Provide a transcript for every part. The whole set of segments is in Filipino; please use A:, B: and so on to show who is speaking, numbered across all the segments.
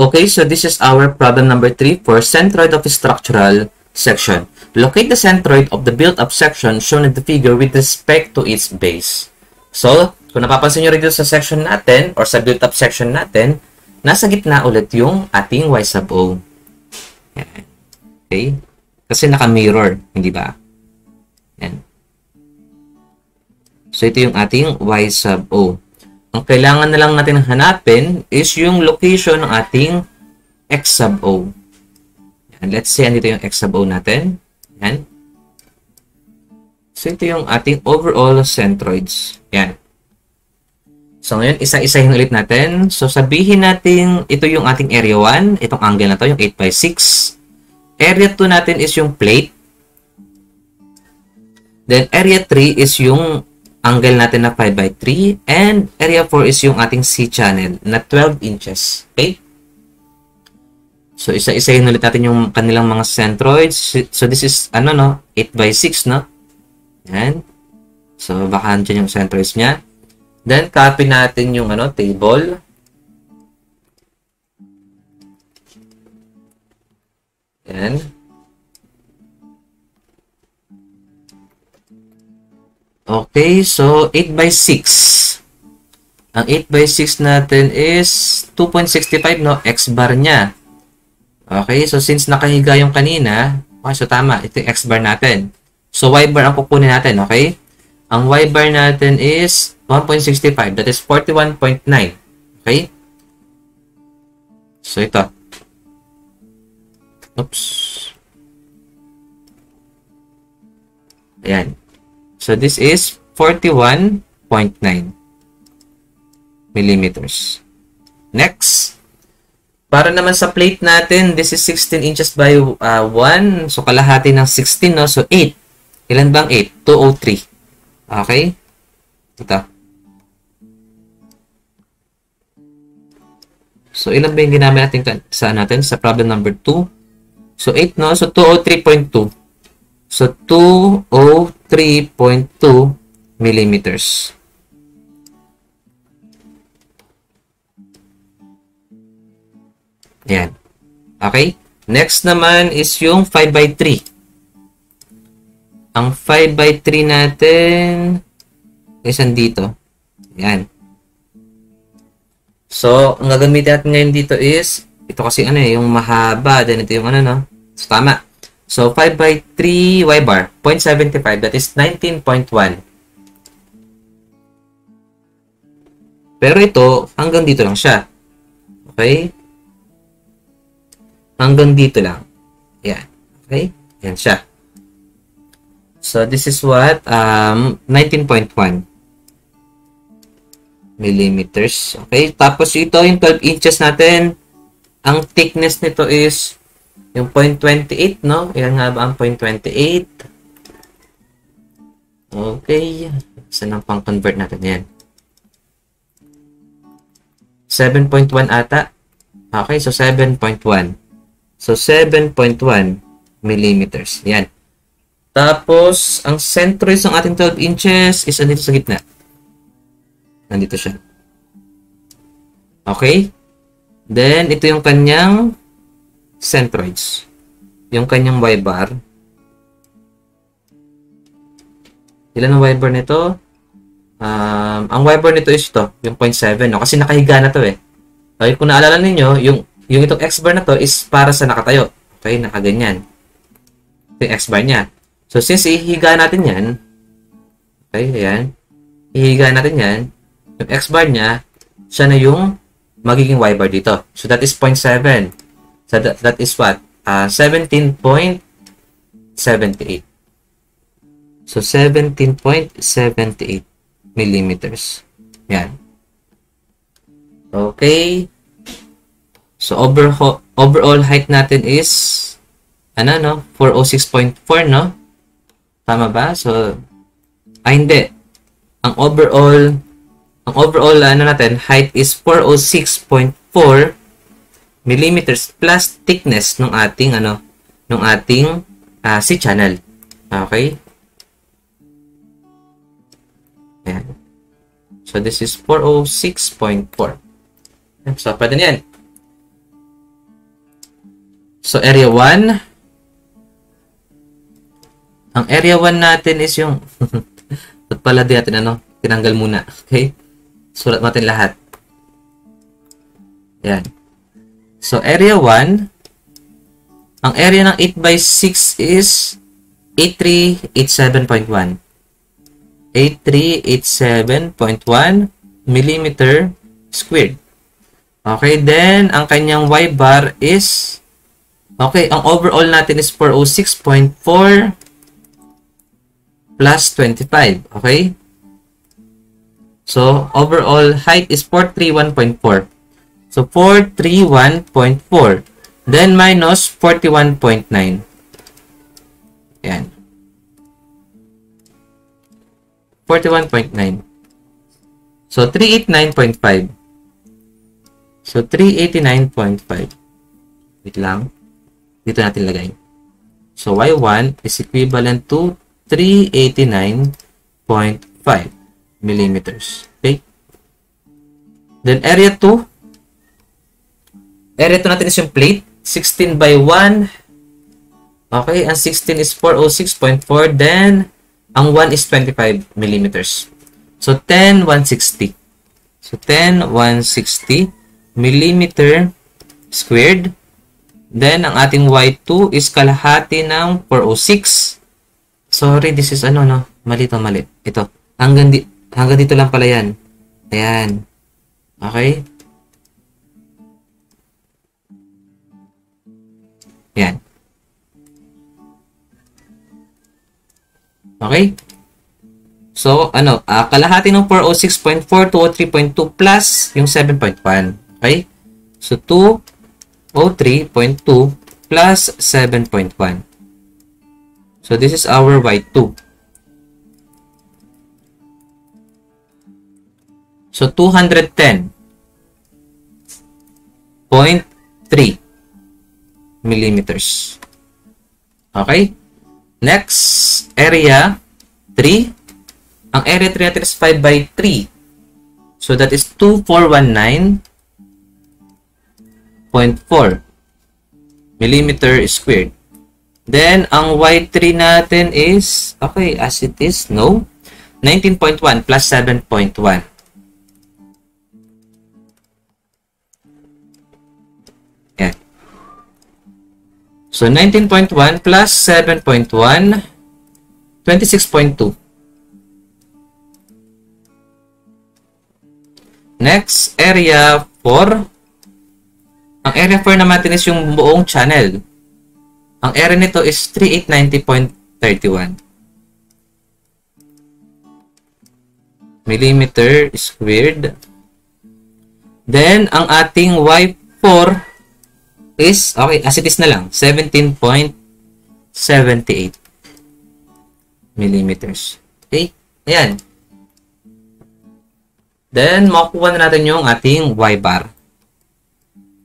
A: Okay, so this is our problem number 3 for centroid of structural section. Locate the centroid of the built-up section shown in the figure with respect to its base. So, kung napapansin nyo rin dito sa section natin or sa built-up section natin, nasa gitna ulit yung ating y sub o. Okay? Kasi naka-mirror, hindi ba? Yan. So, ito yung ating y sub o. Ang kailangan na lang natin hanapin is yung location ng ating x sub o. Yan. Let's say, andito yung x sub o natin. Yan. So, ito yung ating overall centroids. Yan. So, ngayon, isa-isahin ulit natin. So, sabihin natin, ito yung ating area 1. Itong angle na to, yung 8 by 6. Area 2 natin is yung plate. Then, area 3 is yung angle natin na 5 by 3 and area 4 is yung ating C channel na 12 inches. Okay? So, isa-isahin ulit natin yung kanilang mga centroids. So, this is, ano no, 8 by 6, no? Yan. So, baka andyan yung centroids niya. Then, copy natin yung, ano, table. Yan. Okay, so 8 by 6. Ang 8 by 6 natin is 2.65, no? X bar niya. Okay, so since nakahiga yung kanina, okay, so tama, ito yung X bar natin. So Y bar ang kukunin natin, okay? Ang Y bar natin is 1.65, that is 41.9. Okay? So ito. Oops. Ayan. So, this is 41.9 millimeters. Next, para naman sa plate natin, this is 16 inches by uh, 1. So, kalahati ng 16, no? So, 8. Ilan bang 8? 203. Okay? Ito. So, ilan ba yung ginamit natin sa natin? Sa problem number 2. So, 8, no? So, 203.2. So, 203.2 millimeters. Yan. Okay? Next naman is yung 5 by 3. Ang 5 by 3 natin is andito. Yan. So, ang gagamitin natin ngayon dito is, ito kasi ano eh, yung mahaba. Then ito yung ano, no? So, tama. So, 5 by 3 y bar, 0.75, that is 19.1. Pero ito, hanggang dito lang siya. Okay? Hanggang dito lang. Yan. Okay? Yan siya. So, this is what? Um, 19.1 millimeters. Okay? Tapos ito, yung 12 inches natin, ang thickness nito is yung 0.28, no? Ilan nga ba ang 0.28? Okay. Saan ang pang-convert natin yan? 7.1 ata. Okay, so 7.1. So, 7.1 millimeters. Yan. Tapos, ang centroid ng ating 12 inches is andito sa gitna. Nandito siya. Okay? Then, ito yung kanyang centroids. Yung kanyang Y bar. Ilan ang Y bar nito? Um, ang Y bar nito is ito, yung 0.7. No? Kasi nakahiga na to eh. Okay, kung naalala ninyo, yung, yung itong X bar na to is para sa nakatayo. Okay, nakaganyan. Ito yung X bar niya. So, since ihiga natin yan, okay, ayan, ihiga natin yan, yung X bar niya, siya na yung magiging Y bar dito. So, that is 0.7. So that, that is what? Uh, 17.78. So 17.78 millimeters. Yan. Okay. So over overall height natin is ano no? 406.4 no? Tama ba? So ay hindi. Ang overall ang overall ano natin height is 406.4 millimeters plus thickness ng ating ano ng ating uh, C channel. Okay? Ayan. So this is 406.4. So pwede niyan. So, area 1. Ang area 1 natin is yung... Ba't pala di natin ano? Tinanggal muna. Okay? Sulat natin lahat. Yan. So, area 1. Ang area ng 8 by 6 is 8387.1. 8387.1 millimeter squared. Okay, then ang kanyang y bar is okay, ang overall natin is 406.4 plus 25. Okay? So, overall height is 431.4. So, 431.4. Then, minus 41.9. Yan. 41.9. So, 389.5. So, 389.5. Wait lang. Dito natin lagay. So, Y1 is equivalent to 389.5 millimeters. Okay? Then, area 2. Area 2 natin is yung plate. 16 by 1. Okay, ang 16 is 406.4. Then, ang 1 is 25 millimeters. So, 10, 160. So, 10, 160 millimeter squared. Then, ang ating Y2 is kalahati ng 406. Sorry, this is ano, no? Mali to. Ito. Hanggang, di, hanggang dito lang pala yan. Ayan. Okay? Yan. Okay? So, ano, uh, kalahati ng 406.4, 203.2 plus yung 7.1. Okay? So, 203.2 plus 7.1. So, this is our Y2. So, 210.3 millimeters. Okay? Next area, 3. Ang area 3 natin is 5 by 3. So, that is 2419.4 millimeter squared. Then, ang Y3 natin is, okay, as it is, no. 19.1 plus 7.1. So, 19.1 plus 7.1, 26.2. Next, area 4. Ang area 4 naman is yung buong channel. Ang area nito is 3890.31 millimeter squared. Then, ang ating Y4 is, okay, as it is na lang, 17.78 millimeters. Okay? Ayan. Then, makukuha na natin yung ating y-bar.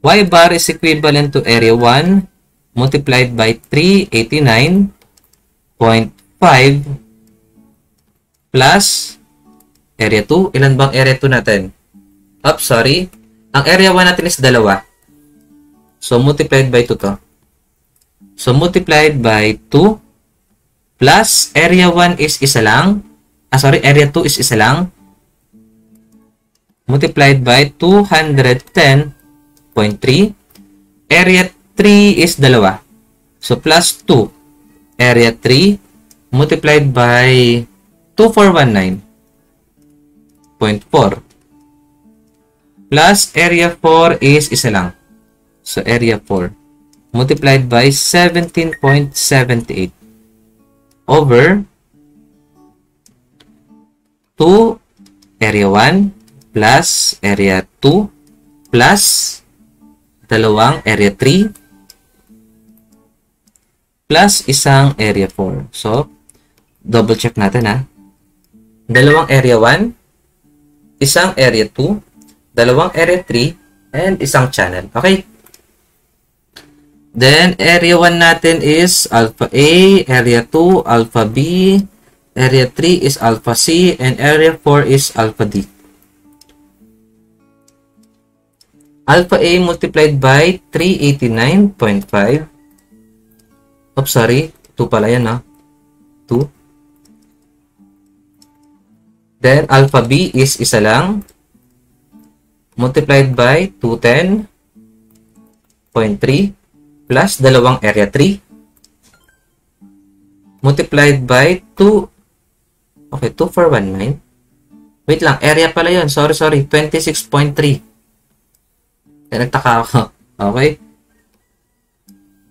A: y-bar is equivalent to area 1 multiplied by 389.5 plus area 2. Ilan bang area 2 natin? Oops, sorry. Ang area 1 natin is dalawa. So, multiplied by 2 to. So, multiplied by 2 plus area 1 is isa lang. Ah, sorry, area 2 is isa lang. Multiplied by 210.3. Area 3 is dalawa. So, plus 2. Area 3 multiplied by 2419.4 plus area 4 is isa lang. So, area 4 multiplied by 17.78 over 2 area 1 plus area 2 plus dalawang area 3 plus isang area 4. So, double check natin ha. Dalawang area 1, isang area 2, dalawang area 3, and isang channel. Okay? Then, area 1 natin is alpha A, area 2, alpha B, area 3 is alpha C, and area 4 is alpha D. Alpha A multiplied by 389.5 Oops, sorry. 2 pala yan, ha? 2. Then, alpha B is isa lang. Multiplied by 210.3 plus dalawang area 3. Multiplied by 2. Okay, 2419. Wait lang, area pala yun. Sorry, sorry. 26.3. Eh, nagtaka ako. Okay?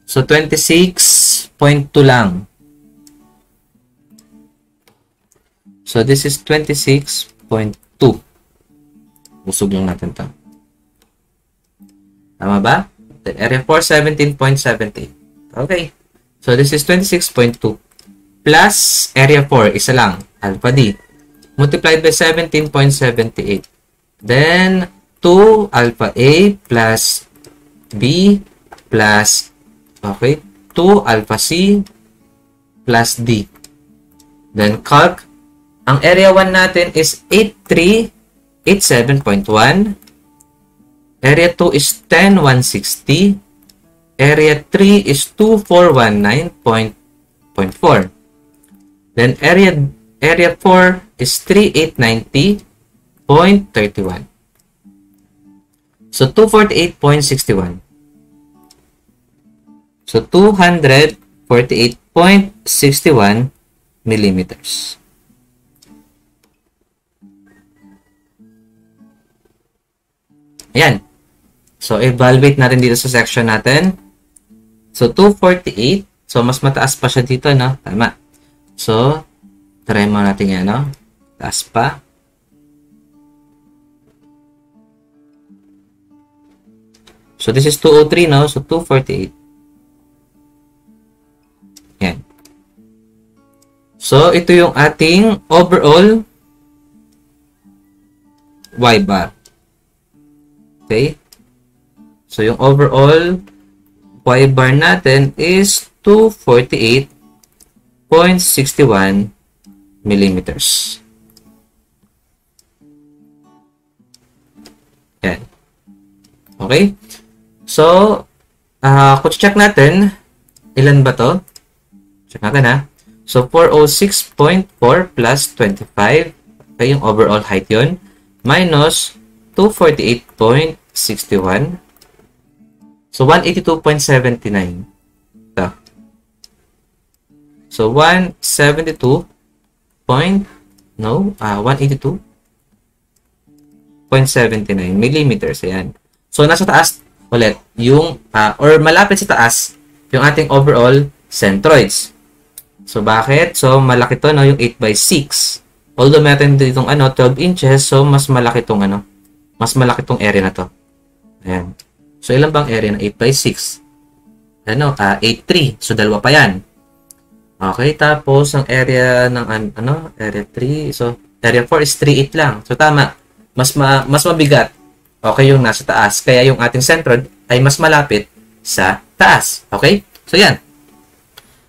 A: So, 26.2 lang. So, this is 26.2. Busog lang natin to. Tama ba? Area 4, 17.78. Okay. So, this is 26.2. Plus, area 4, isa lang. Alpha D. Multiplied by 17.78. Then, 2 alpha A plus B plus, okay, 2 alpha C plus D. Then, calc ang area 1 natin is 8387.1. Area 2 is 10160. Area 3 is 2419.4. Then area area 4 is 3890.31. So 248.61. So 248.61 millimeters. Ayan. So, evaluate natin dito sa section natin. So, 248. So, mas mataas pa siya dito, no? Tama. So, try mo natin yan, no? Taas pa. So, this is 203, no? So, 248. Yan. So, ito yung ating overall Y bar. Okay? So, yung overall Y bar natin is 248.61 millimeters. Yan. Okay? So, uh, kung check natin, ilan ba to? Check natin ha. So, 406.4 plus 25. Okay, yung overall height yun. Minus 248.61. So, 182.79. Ito. So, 172 point, no, uh, 182.79 millimeters. Ayan. So, nasa taas ulit yung, uh, or malapit sa taas, yung ating overall centroids. So, bakit? So, malaki to, no, yung 8 by 6. Although meron ditong ano, 12 inches, so mas malaki tong ano, mas malaki tong area na to. Ayan. So, ilan bang area na 8 by 6? Ano? Uh, 8, 3. So, dalawa pa yan. Okay, tapos ang area ng ano, area 3. So, area 4 is 3, 8 lang. So, tama. Mas, ma mas mabigat. Okay, yung nasa taas. Kaya yung ating centroid ay mas malapit sa taas. Okay? So, yan.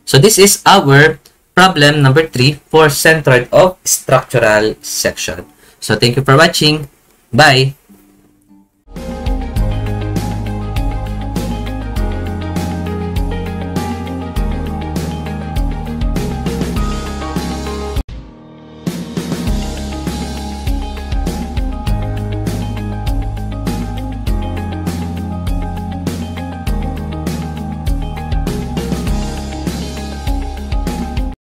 A: So, this is our problem number 3 for centroid of structural section. So, thank you for watching. Bye!